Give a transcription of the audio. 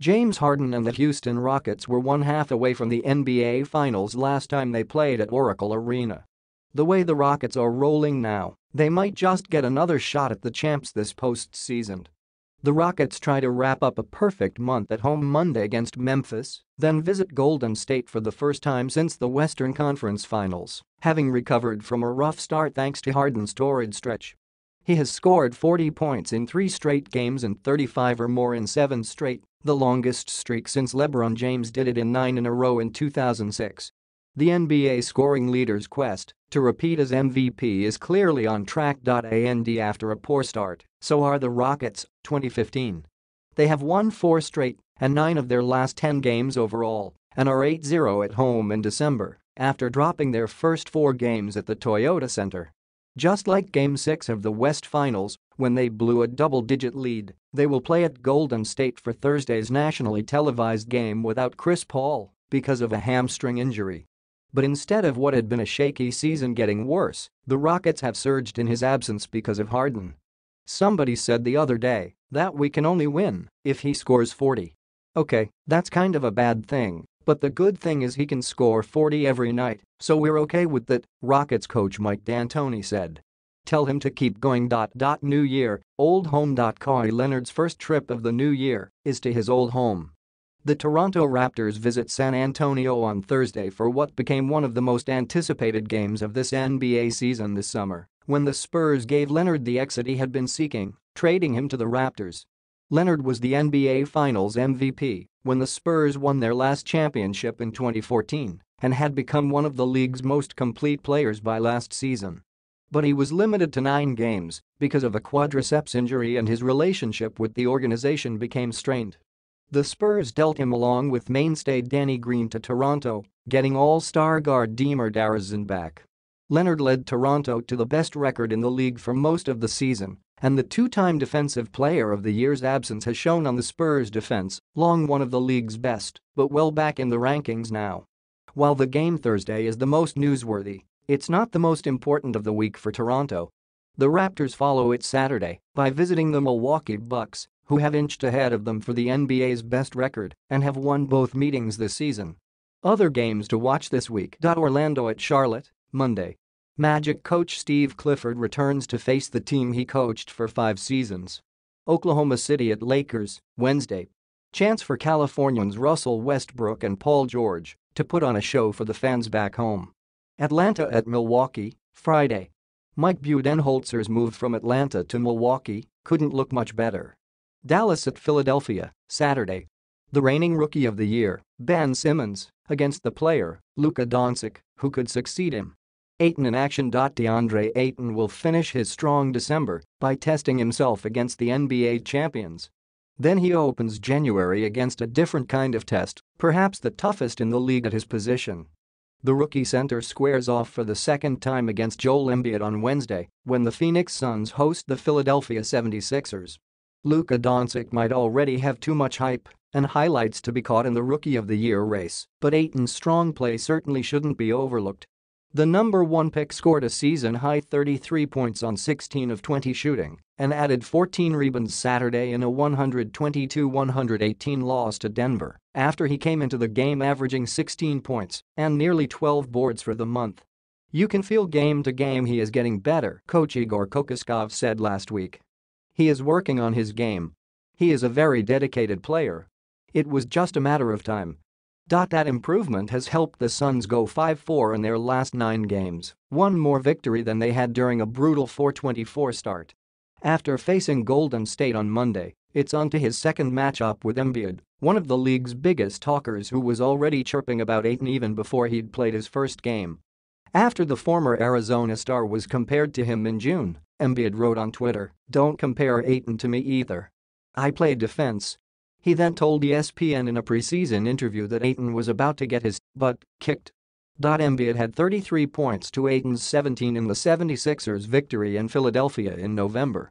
James Harden and the Houston Rockets were one half away from the NBA Finals last time they played at Oracle Arena. The way the Rockets are rolling now, they might just get another shot at the champs this postseason. The Rockets try to wrap up a perfect month at home Monday against Memphis, then visit Golden State for the first time since the Western Conference Finals, having recovered from a rough start thanks to Harden's torrid stretch. He has scored 40 points in three straight games and 35 or more in seven straight, the longest streak since LeBron James did it in nine in a row in 2006. The NBA scoring leader's quest to repeat as MVP is clearly on track. And after a poor start, so are the Rockets, 2015. They have won four straight and nine of their last 10 games overall and are 8-0 at home in December after dropping their first four games at the Toyota Center. Just like Game 6 of the West Finals, when they blew a double-digit lead, they will play at Golden State for Thursday's nationally televised game without Chris Paul because of a hamstring injury. But instead of what had been a shaky season getting worse, the Rockets have surged in his absence because of Harden. Somebody said the other day that we can only win if he scores 40. Okay, that's kind of a bad thing, but the good thing is he can score 40 every night, so we're okay with that, Rockets coach Mike D'Antoni said. Tell him to keep going. New Year, old home. Kawhi Leonard's first trip of the new year is to his old home. The Toronto Raptors visit San Antonio on Thursday for what became one of the most anticipated games of this NBA season this summer, when the Spurs gave Leonard the exit he had been seeking, trading him to the Raptors. Leonard was the NBA Finals MVP when the Spurs won their last championship in 2014 and had become one of the league's most complete players by last season. But he was limited to nine games because of a quadriceps injury and his relationship with the organization became strained. The Spurs dealt him along with mainstay Danny Green to Toronto, getting all-star guard DeMar DeRozan back. Leonard led Toronto to the best record in the league for most of the season, and the two-time Defensive Player of the Year's absence has shown on the Spurs' defense, long one of the league's best, but well back in the rankings now. While the game Thursday is the most newsworthy, it's not the most important of the week for Toronto. The Raptors follow it Saturday by visiting the Milwaukee Bucks, who have inched ahead of them for the NBA's best record and have won both meetings this season. Other games to watch this week. Orlando at Charlotte, Monday. Magic coach Steve Clifford returns to face the team he coached for five seasons. Oklahoma City at Lakers, Wednesday. Chance for Californians Russell Westbrook and Paul George to put on a show for the fans back home. Atlanta at Milwaukee, Friday. Mike Budenholzer's move from Atlanta to Milwaukee couldn't look much better. Dallas at Philadelphia, Saturday. The reigning Rookie of the Year, Ben Simmons, against the player, Luka Doncic, who could succeed him. Ayton in action. DeAndre Ayton will finish his strong December by testing himself against the NBA champions. Then he opens January against a different kind of test, perhaps the toughest in the league at his position. The rookie center squares off for the second time against Joel Embiid on Wednesday when the Phoenix Suns host the Philadelphia 76ers. Luka Doncic might already have too much hype and highlights to be caught in the Rookie of the Year race, but Ayton's strong play certainly shouldn't be overlooked. The number one pick scored a season-high 33 points on 16 of 20 shooting and added 14 rebounds Saturday in a 122-118 loss to Denver after he came into the game averaging 16 points and nearly 12 boards for the month. You can feel game to game he is getting better, coach Igor Kokoskov said last week. He is working on his game. He is a very dedicated player. It was just a matter of time. That improvement has helped the Suns go 5-4 in their last nine games, one more victory than they had during a brutal 4-24 start. After facing Golden State on Monday, it's on to his second matchup with Embiid, one of the league's biggest talkers who was already chirping about Ayton even before he'd played his first game. After the former Arizona star was compared to him in June, Embiid wrote on Twitter, don't compare Ayton to me either. I play defense. He then told ESPN in a preseason interview that Ayton was about to get his butt kicked. Embiid had 33 points to Ayton's 17 in the 76ers' victory in Philadelphia in November,